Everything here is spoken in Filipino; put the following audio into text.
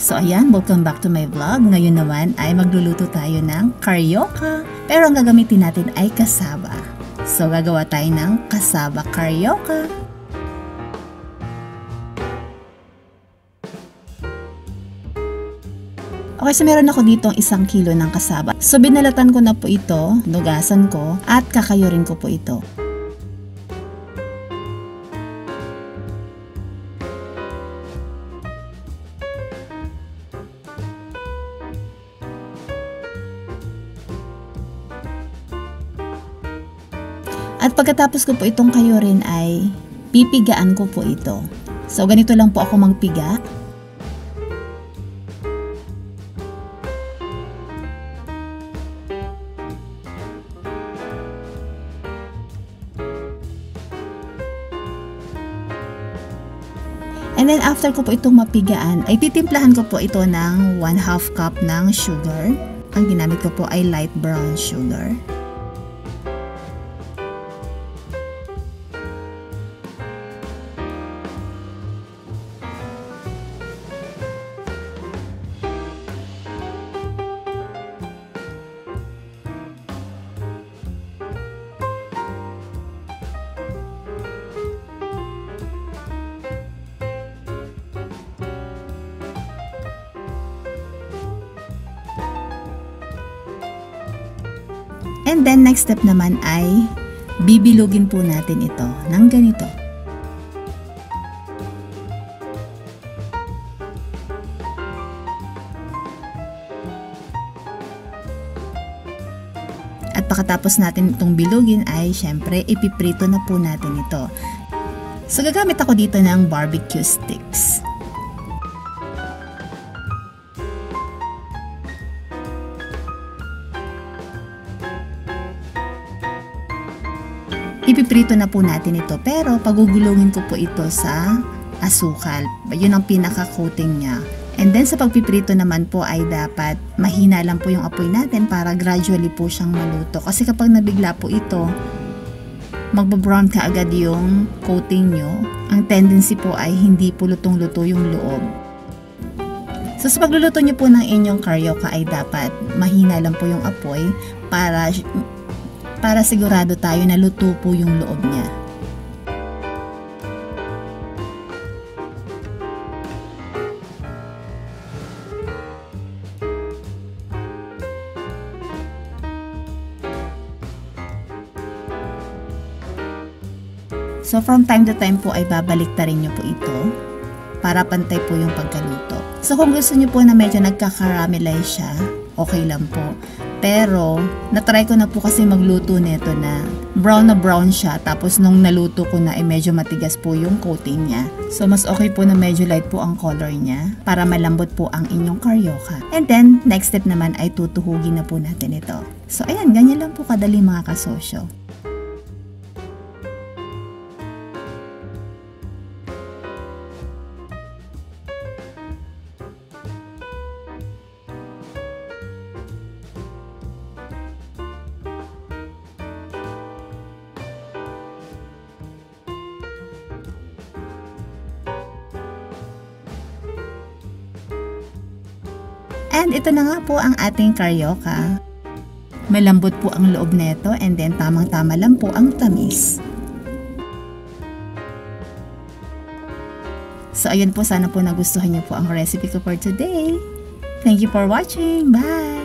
So ayan, welcome back to my vlog. Ngayon naman ay magluluto tayo ng karyoka. Pero ang gagamitin natin ay kasaba. So gagawa tayo ng kasaba karyoka. Okay, so meron ako dito isang kilo ng kasaba. So binalatan ko na po ito, nugasan ko, at kakayurin ko po ito. At pagkatapos ko po itong kayurin ay pipigaan ko po ito. So ganito lang po ako magpiga. And then after ko po itong mapigaan, ay titimplahan ko po ito ng 1 half cup ng sugar. Ang ginamit ko po ay light brown sugar. And then next step naman ay bibilugin po natin ito ng ganito. At pagkatapos natin itong bilugin ay syempre ipiprito na po natin ito. So gagamit ako dito ng barbecue sticks. Ipiprito na po natin ito pero pagugulungin ko po ito sa asukal. Yun ang pinaka-coating niya. And then sa pagpiprito naman po ay dapat mahina lang po yung apoy natin para gradually po siyang maluto. Kasi kapag nabigla po ito, magbabrown ka agad yung coating nyo. Ang tendency po ay hindi po lutong-luto yung loob. So sa pagluluto nyo po ng inyong karyoka ay dapat mahina lang po yung apoy para para sigurado tayo na luto po yung loob niya. So from time to time po ay babalik ta rin nyo po ito para pantay po yung pagkaluto. So kung gusto nyo po na medyo nagka-caramelize siya, okay lang po. Pero, natry ko na po kasi magluto nito na brown na brown siya. Tapos nung naluto ko na, eh medyo matigas po yung coating niya. So, mas okay po na medyo light po ang color niya para malambot po ang inyong karyoka. And then, next step naman ay tutuhugin na po natin ito. So, ayan, ganyan lang po kadali mga kasosyo. And ito na nga po ang ating karyoka. Malambot po ang loob nito and then tamang-tama lang po ang tamis. So ayun po, sana po nagustuhan niyo po ang recipe ko for today. Thank you for watching. Bye!